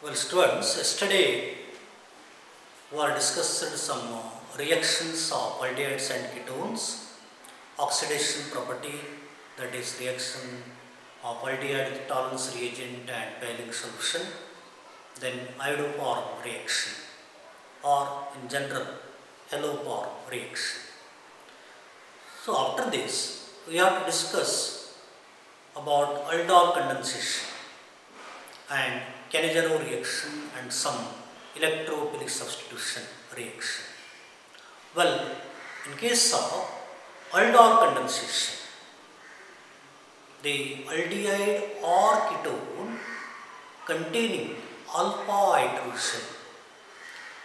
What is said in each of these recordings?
Well, students, yesterday we are discussed some uh, reactions of aldehydes and ketones, oxidation property, that is reaction of aldehyde with Tollens reagent and Fehling solution, then iodoform reaction, or in general, haloform reaction. So after this, we have to discuss about aldol condensation and Cannizzaro reaction and some electrophilic substitution reaction. Well, in case of aldol condensation, the aldehyde or ketone containing alpha hydrogen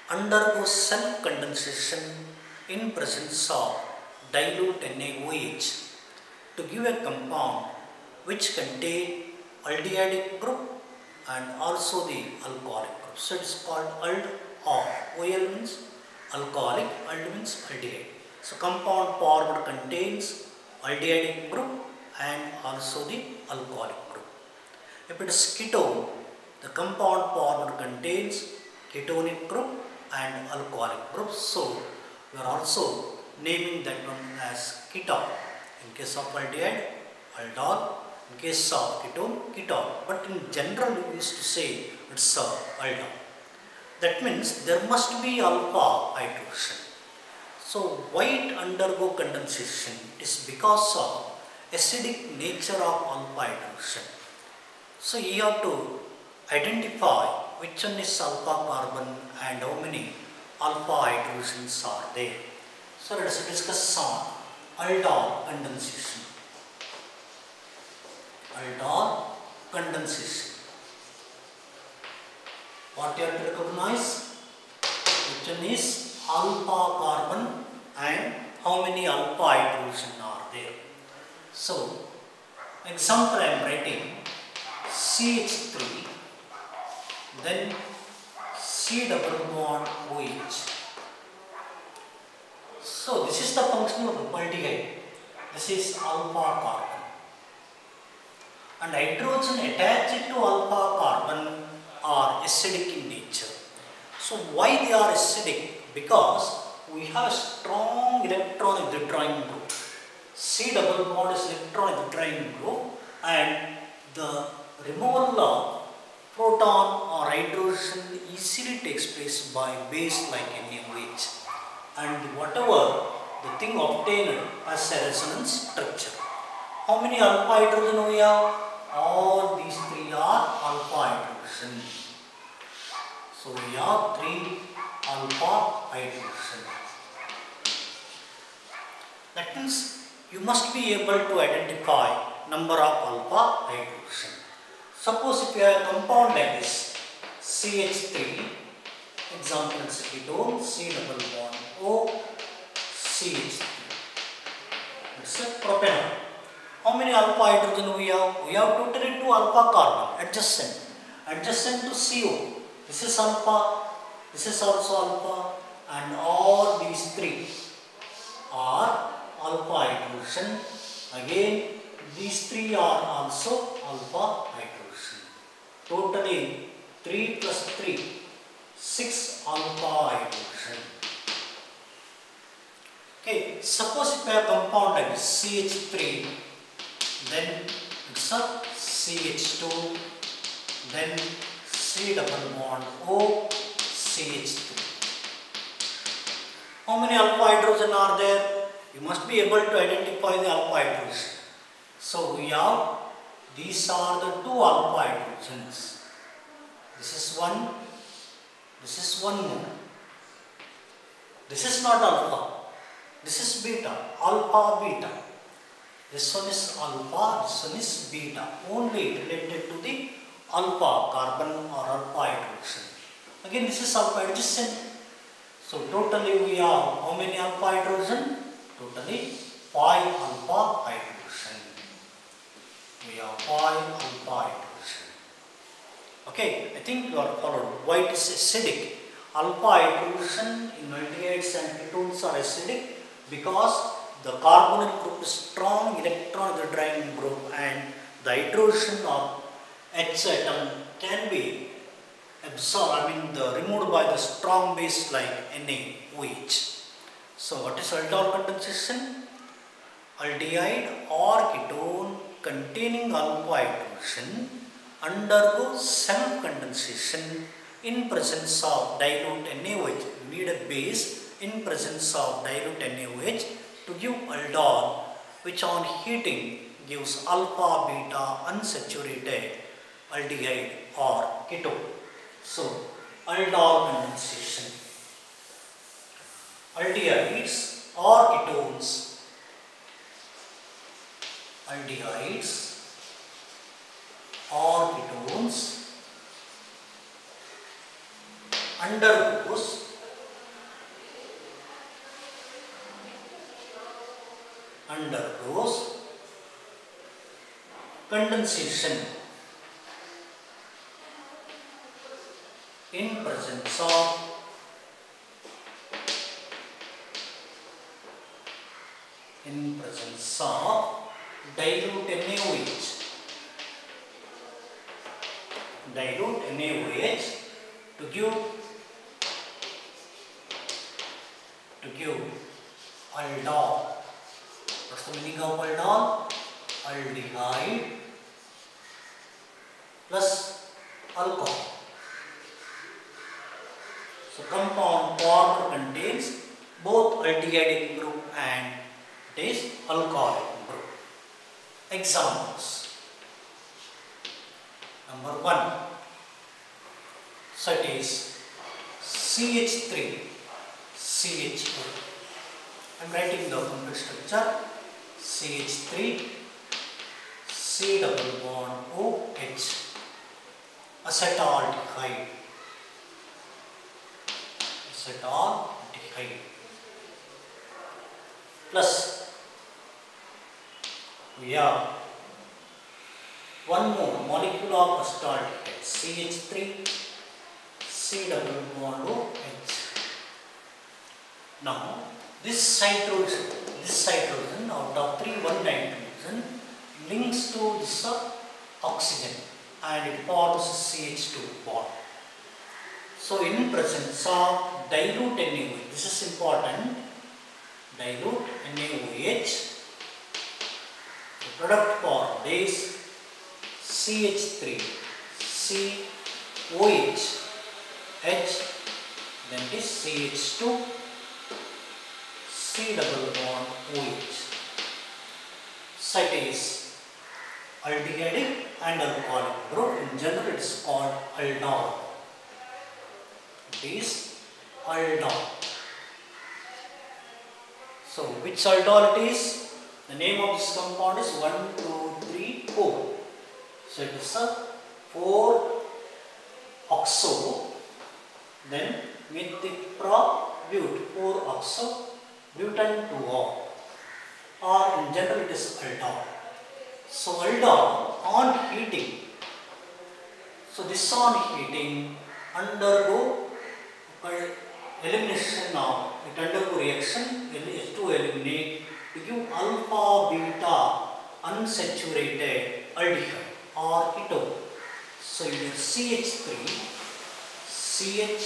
undergoes self condensation in presence of dilute NaOH to give a compound which contain aldehydic group and also the alcoholic group. So it is called ald or OL means alcoholic, ald means aldehyde. So compound formed contains aldehydic group and also the alcoholic group. If it is ketone, the compound formed contains ketonic group and alcoholic group. So we are also naming that one as ketone. In case of aldehyde, aldol, case of ketone, ketone. But in general, we used to say it's uh, aldol. That means there must be alpha hydrogen. So why it undergo condensation? It is because of acidic nature of alpha hydrogen. So you have to identify which one is alpha carbon and how many alpha hydrogens are there. So let us discuss on aldol condensation. Aldol condensation. What you have to recognize? One is alpha carbon and how many alpha hydrogen are there. So, example I am writing CH3 then C double bond OH. So this is the function of the aldehyde. This is alpha carbon. And hydrogen attached to alpha carbon are acidic in nature. So why they are acidic? Because we have a strong electron withdrawing group. C double bond is electron withdrawing group and the removal of proton or hydrogen easily takes place by base like NaOH and whatever the thing obtained as a resonance structure. How many alpha hydrogen we have? All these three are alpha hydrogen. So we have three alpha hydrogen. That means you must be able to identify number of alpha hydrogen. Suppose if you have a compound like this, CH3, example is ketone, C double bond O, CH3. It's a propanone. How many alpha hydrogen we have? We have totally two alpha carbon adjacent, adjacent to CO. This is alpha, this is also alpha, and all these three are alpha hydrogen. Again, these three are also alpha hydrogen totally 3 plus 3, 6 alpha hydrogen. Okay, suppose if I have compound like CH3, then it's a CH2, then C double bond O, CH3. How many alpha hydrogen are there? You must be able to identify the alpha hydrogen. So we have these are the two alpha hydrogens. This is one, this is one more. This is not alpha, this is beta, alpha, beta. This one is alpha, this one is beta, only related to the alpha carbon or alpha hydrogen. Again, this is alpha adjacent. So, totally we have how many alpha hydrogen? Totally 5 alpha hydrogen we have 5 alpha hydrogen. Okay, I think you are followed. Why it is acidic? Alpha hydrogen in aldehydes and ketones are acidic because the carbonyl group is strong electron withdrawing group and the hydrogen of H atom can be absorbed, I mean the removed by the strong base like NaOH. So what is aldol condensation? Aldehyde or ketone containing alpha hydrogen undergo self-condensation in presence of dilute NaOH. Need a base in presence of dilute NaOH to give aldol which on heating gives alpha beta unsaturated aldehyde or ketone. So, aldol condensation. Aldehydes or ketones. Aldehydes or ketones undergoes undergoes condensation in presence of in presence of dilute NaOH dilute NaOH to give to give aldol what's the meaning of aldol aldehyde plus alcohol. So compound formed contains both aldehyde group and it is alcoholic group. Examples. Number one. So it is CH3, CH2. I am writing the chemical structure CH3, C double bond OH, acetaldehyde, acetaldehyde, plus we have one more molecule of acetaldehyde, CH3, C double bond OH. Now, this hydrogen, this hydrogen out of 3 1 nitrogen links to this uh, oxygen and it forms CH2 bond. So in presence of dilute NaOH, this is important, dilute NaOH, the product formed is CH3, COH, H, then it is CH2, C double bond OH. So it is aldehyde and alcoholic group. In general, it is called aldol. It is aldol. So, which aldol it is? The name of this compound is 1, 2, 3, 4. So, it is a 4 oxo, then methylpropute 4 oxo, butane 2 or in general it is aldol. So aldol on heating, so this on heating undergo elimination of, it undergo reaction H2 eliminate to give alpha beta unsaturated aldehyde or ketone. So you have CH3, CH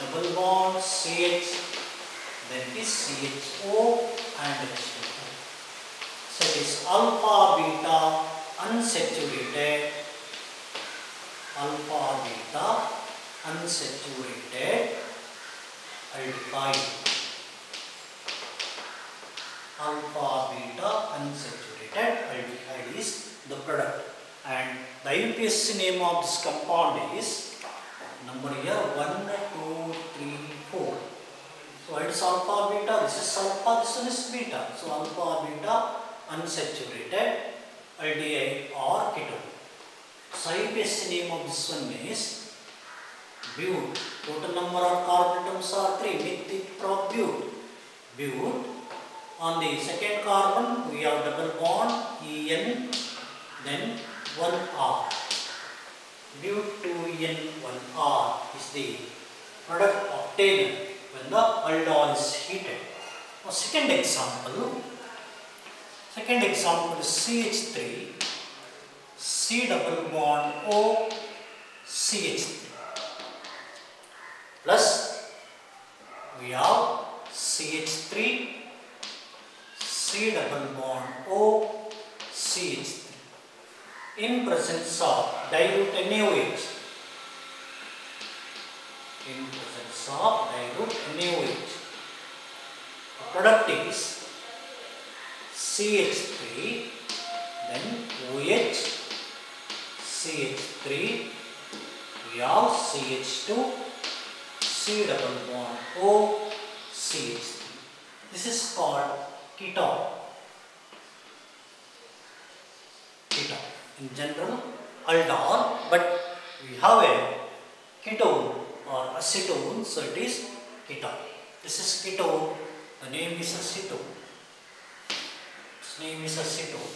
double bond CH then is CHO and H2. So it is alpha beta unsaturated. Alpha beta unsaturated. Aldehyde. Alpha beta unsaturated. Aldehyde is the product. And the IUPAC name of this compound is number here 1 2 3 4 so it is alpha beta. This is alpha this one is beta. So alpha beta unsaturated aldehyde or ketone. IUPAC name of this one is bute total number of carbon atoms are 3 methylpropute bute on the second carbon we have double bond En then 1R. But2En1R is the product obtained when the aldol is heated. Now second example, second example is CH3, C double bond O, CH3 plus we have CH3 C double bond O CH3 in presence of dilute NaOH in presence of dilute NaOH the product is CH3 then OH CH3 we have CH2 C double bond O CH3 this is called ketone ketone in general aldol but we have a ketone or acetone so it is ketone this is ketone the name is acetone name is acetone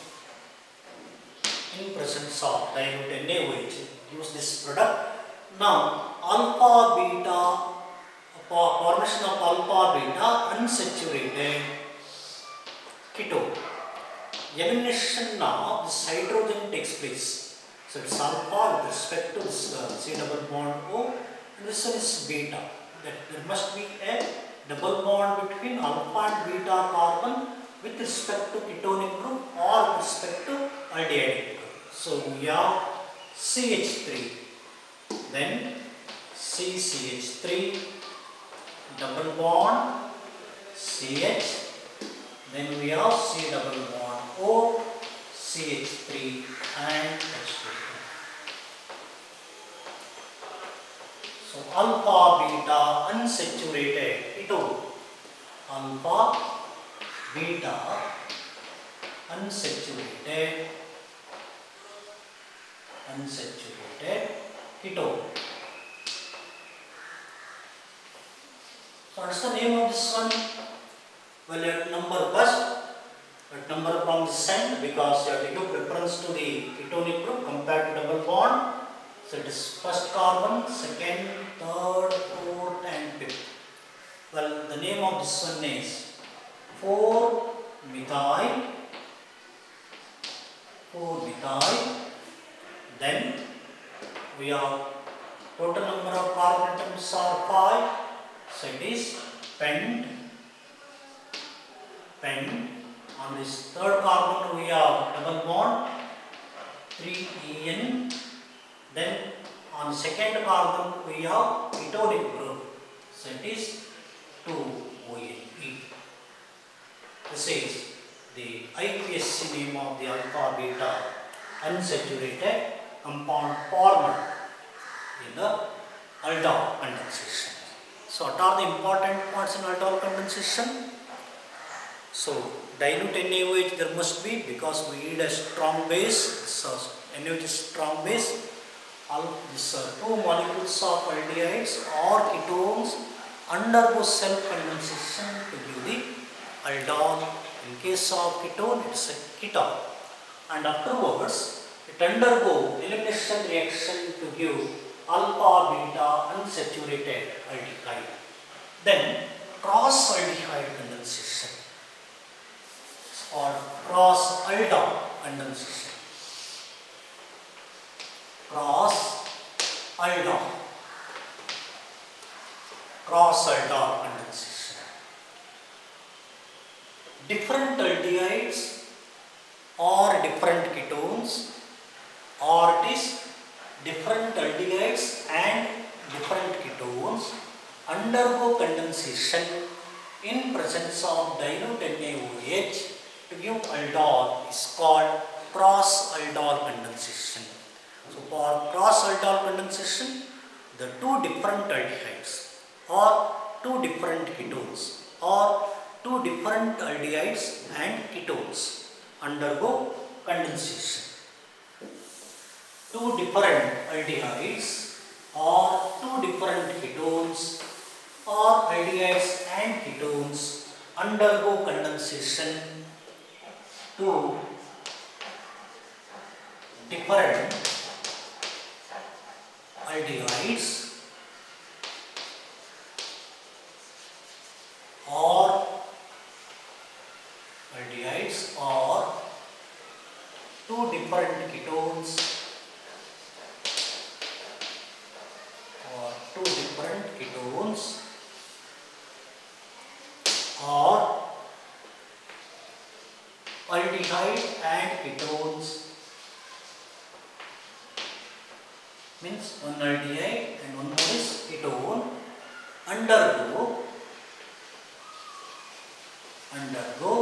in presence of dilute NaOH use this product now alpha beta formation of alpha beta unsaturated ketone elimination of this hydrogen takes place so it's alpha with respect to this uh, C double bond O and this one is beta that there must be a double bond between alpha and beta carbon with respect to ketonic group or with respect to aldehyde group. So we have CH3 then CCH3 double bond CH then we have C double bond O CH3 and H2 so alpha beta unsaturated ketone alpha beta unsaturated unsaturated ketone So what's the name of this one? Well, at number first, at number from this end because you have to give to the ketonic group compared to double bond. So it is first carbon, second, third, fourth and fifth. Well, the name of this one is 4 methyl, 4 methyl. Then we have total number of carbon atoms are 5. So it is pent, pent. On this third carbon we have double bond 3En. Then on second carbon we have ketonic group. So it is 2ONE. This is the IUPAC name of the alpha beta unsaturated compound formed in the aldol condensation. So what are the important points in aldol condensation? So dilute NaOH there must be because we need a strong base. So NaOH is strong base. All these two molecules of aldehydes or ketones undergo self condensation to give the aldol. In case of ketone it's a ketone and afterwards it undergo elimination reaction to give alpha beta unsaturated aldehyde. Then cross aldehyde condensation or cross aldol condensation. Cross aldol. Cross aldol condensation. Different aldehydes or different ketones or it is different aldehydes and different ketones undergo condensation in presence of dilute NaOH to give aldol is called cross aldol condensation. So for cross aldol condensation the two different aldehydes or two different ketones or two different aldehydes and ketones undergo condensation. Two different aldehydes or two different ketones or aldehydes and ketones undergo condensation to different aldehydes or aldehydes or two different ketones aldehyde and ketones means one aldehyde and one more is ketone undergo undergo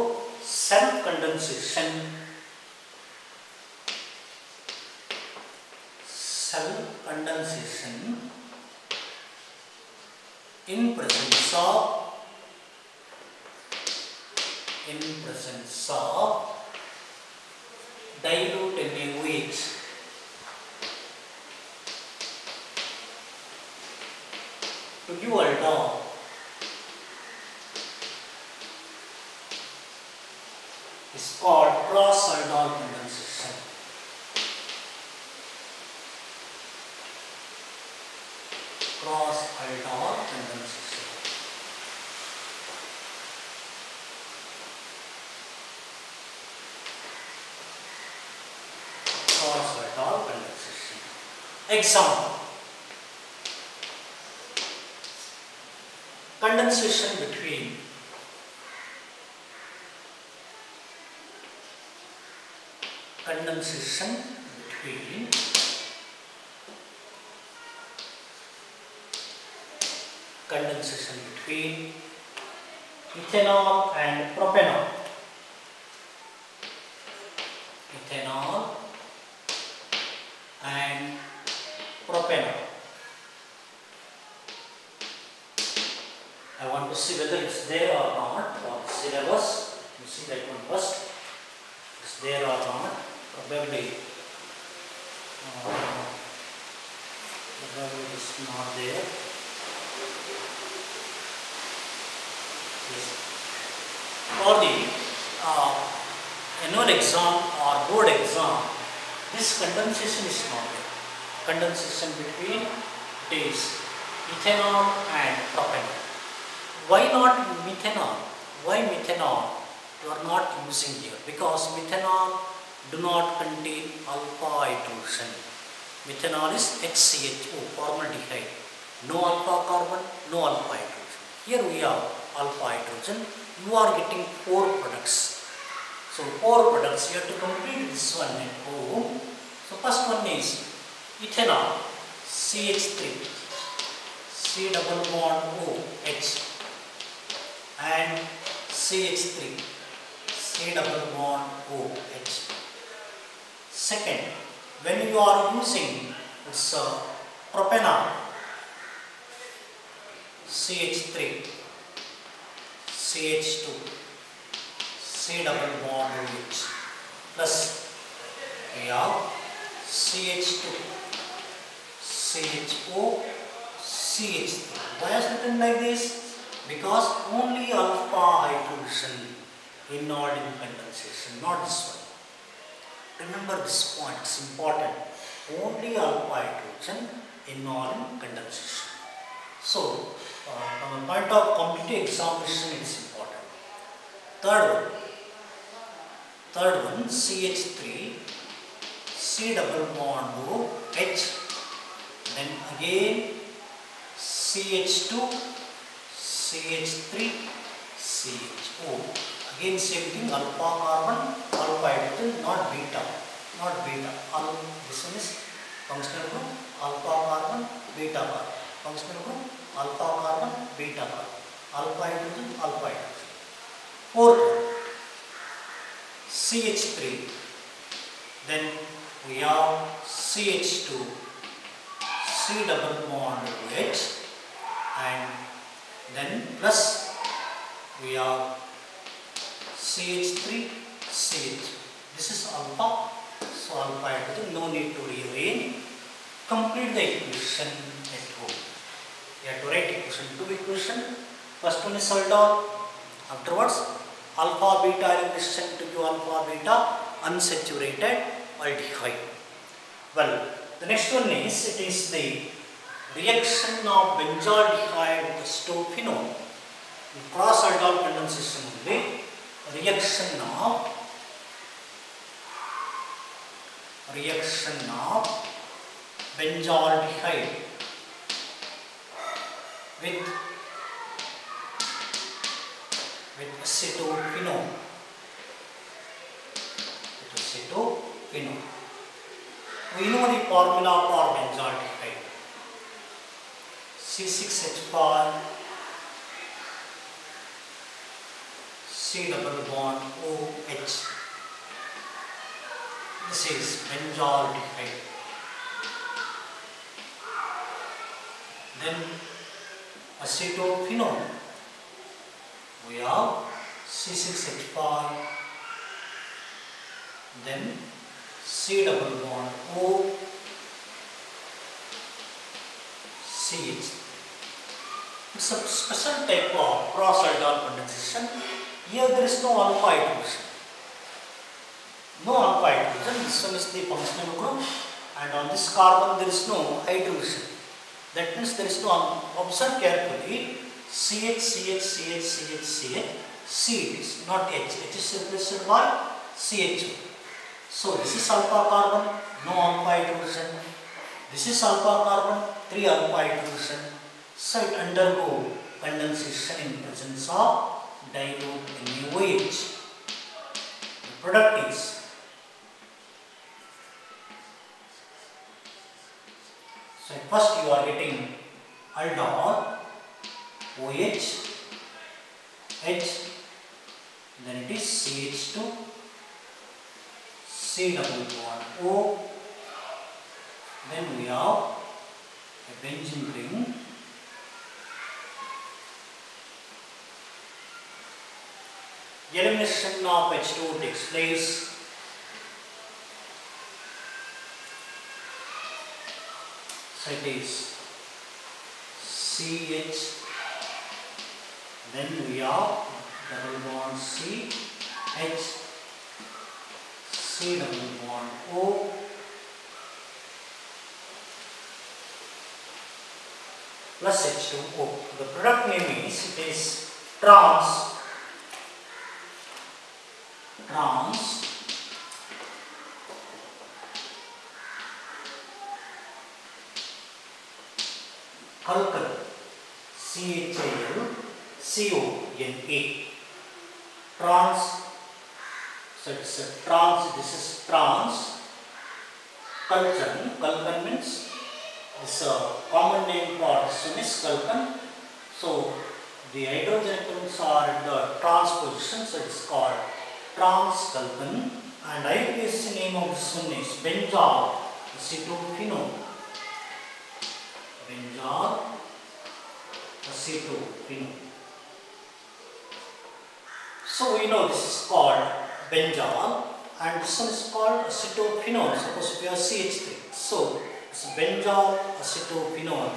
self condensation self condensation in presence of in presence of dilute NaOH to give aldol is called cross aldol condensation. Cross aldol condensation. Cross aldol condensation. Example. Condensation between condensation between condensation between ethanal and propanal. Ethanal and propanal. I want to see whether it's there or not or syllabus. You see that one first. Is there or not probably uh, it's not there. Yes. for the uh, annual exam or board exam this condensation is not there. Condensation between days ethanal and propanal why not methanal? Why methanal? You are not using here because methanal do not contain alpha hydrogen. Methanal is HCHO, formaldehyde. No alpha carbon, no alpha hydrogen. Here we have alpha hydrogen. You are getting four products. So four products, you have to complete this one at home. So first one is ethanal, CH3, C double bond O, H and CH3, C double bond O, H. Second, when you are using this uh, propanal, CH3, CH2, C double bond OH plus we have CH2, CHO, CH3. Why is written like this? Because only alpha hydrogen in condensation, not this one. Remember this point, it's important. Only alpha hydrogen in condensation. So, uh, from the point of competitive examination, it is important. Third one, third one CH3, C double bond O, H, then again CH2, CH3, CHO. Again same thing, alpha carbon, alpha hydrogen, not beta, not beta. Al this one is functional group, alpha carbon, beta carbon. Functional group, alpha carbon, beta carbon. Alpha hydrogen, alpha hydrogen. Fourth CH3, then we have CH2, C double bond OH and then plus we have CH3, CH. This is alpha, so alpha hydrogen, no need to rearrange. Complete the equation at home. You have to write equation, two equation. First one is aldol, afterwards alpha beta elimination to give alpha beta unsaturated aldehyde. Well, the next one is, it is the reaction of benzaldehyde with stophenol. Cross aldol condensation only reaction of reaction of benzaldehyde with with acetophenol acetophenone. We know the formula for benzaldehyde. C6H5 C double bond OH. This is benzaldehyde. Then acetophenone. We have C6H5 then C double bond O CH. It's a special type of cross aldol condensation. Here there is no alpha hydrogen. No alpha hydrogen. This one is the functional group and on this carbon there is no hydrogen. That means there is no observe carefully CH, CH, CH, CH, CH, C is not H. H is replaced by CH. So this is alpha carbon, no alpha hydrogen. This is alpha carbon, 3 alpha hydrogen. So it undergo condensation in presence of dilute NaOH. The product is So first you are getting aldol, OH, H, then it is CH2, C double bond O, then we have a benzene ring, elimination of H2 takes place So it is CH, then we have double bond C, H, C double bond O, plus H2O. The product name is, it is trans, trans Chalcone C-H-A-L trans so it's trans this is trans Chalcone Chalcone means this a common name for one is so the hydrogen atoms are in the trans position so it's called trans Chalcone and IUPAC name of this one is benzal acetophenone benzal acetophenone. So we know this is called benzal and this one is called acetophenone. Suppose we have CH3. So this benzal acetophenone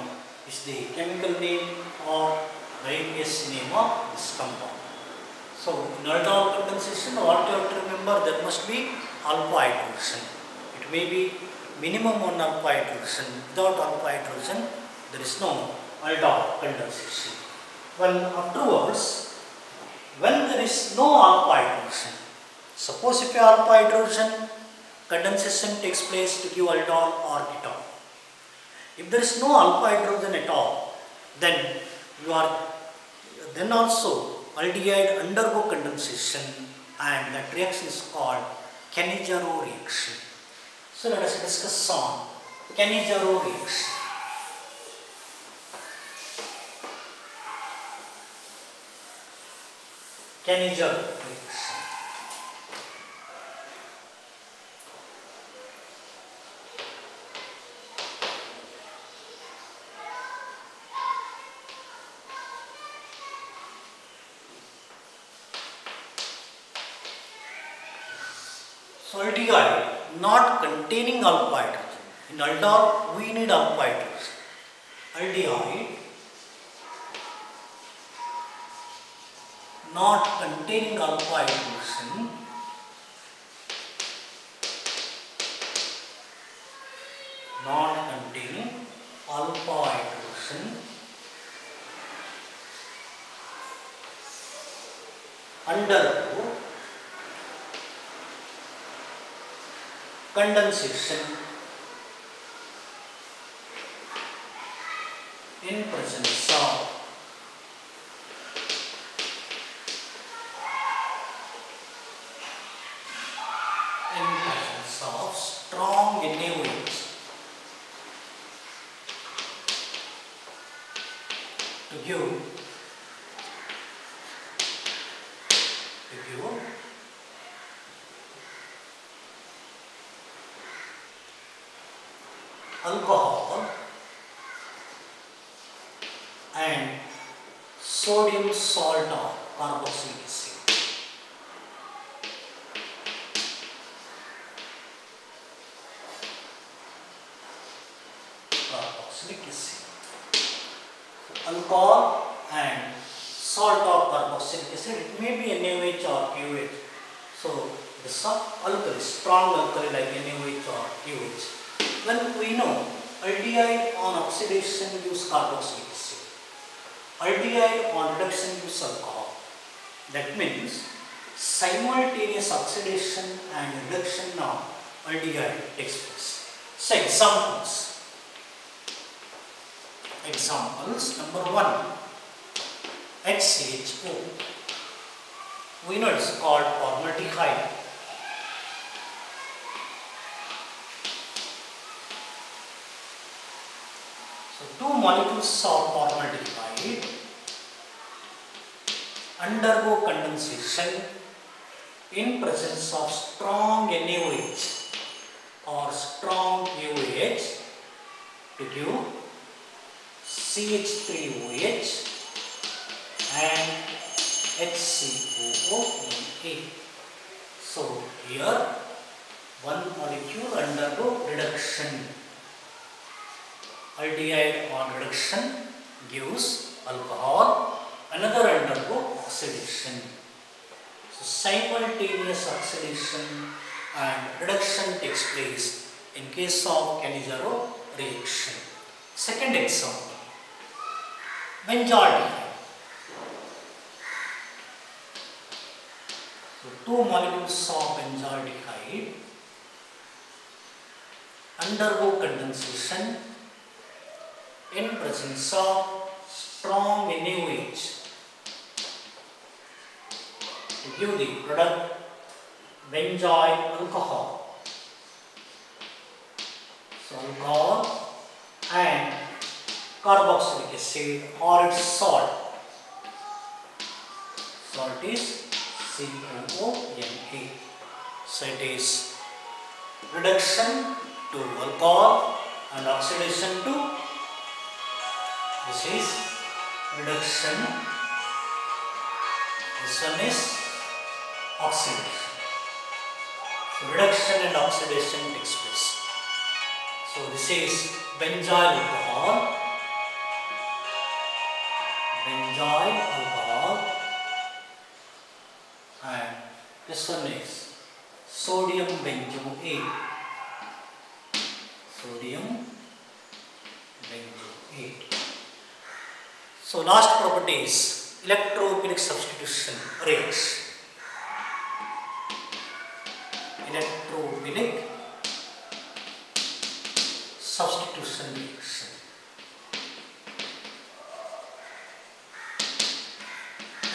is the chemical name or the IUPAC name of this compound. So in aldol condensation what you have to remember there must be alpha hydrogen. It may be minimum one alpha hydrogen. Without alpha hydrogen, there is no aldol condensation. Well, afterwards, when there is no alpha hydrogen, suppose if your alpha hydrogen condensation takes place to give aldol or ketone. If there is no alpha hydrogen at all, then you are then also aldehyde undergo condensation and that reaction is called Cannizzaro reaction. So let us discuss on Cannizzaro reaction. Cannizzaro reaction. So aldehyde not containing alpha hydrogen. In aldol we need alpha hydrogen. Aldehyde not containing alpha hydrogen not containing alpha hydrogen undergo condensation in presence of in presence of strong neighbors to give. To give. Alcohol and sodium salt or carboxylic acid. Carboxylic acid. Alcohol and salt or carboxylic acid, it may be NaOH or KOH. So, this is alkali, strong alkali like NaOH or KOH. When we know aldehyde on oxidation gives carboxylic aldehyde on reduction gives alcohol. That means simultaneous oxidation and reduction of aldehyde takes place. So examples. Examples number one HCHO. We know it's called formaldehyde. So two molecules of formaldehyde undergo condensation in presence of strong NaOH or strong KOH to give CH3OH and HCOONA. So here one molecule undergo reduction aldehyde on reduction gives alcohol, another undergo oxidation. So simultaneous oxidation and reduction takes place in case of Cannizzaro reaction. Second example, benzaldehyde. So two molecules of benzaldehyde undergo condensation in presence of strong NaOH to give the product benzyl alcohol. So alcohol and carboxylic acid or its salt. Salt is COONA. So it is reduction to alcohol and oxidation to this is reduction. This one is oxidation. So reduction and oxidation takes place. So this is benzyl alcohol. Benzyl alcohol. And this one is sodium benzoate. Sodium benzoate. So last property is electrophilic substitution reaction. Electrophilic substitution reaction.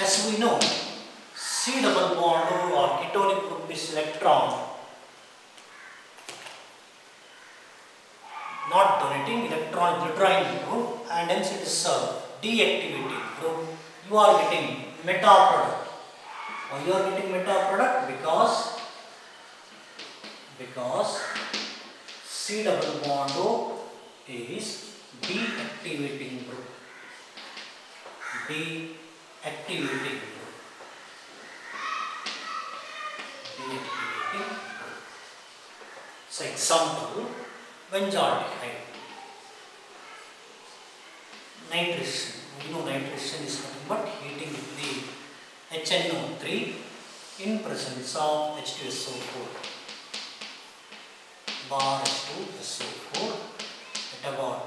As we know, C double bond O or ketonic group is electron not donating electron withdrawing group and hence it is deactivating group. You are getting meta product. Why you are getting meta product? Because because C double bond O is deactivating group. Deactivating group. Deactivating group. So example, benzaldehyde. Nitration. We know nitration is nothing but heating the HNO3 in presence of H2SO4. Bar H2SO4 at about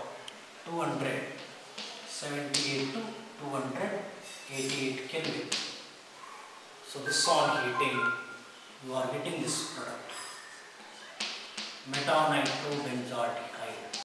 278 to 288 Kelvin. So this on heating, you are getting this product. Benzaldehyde.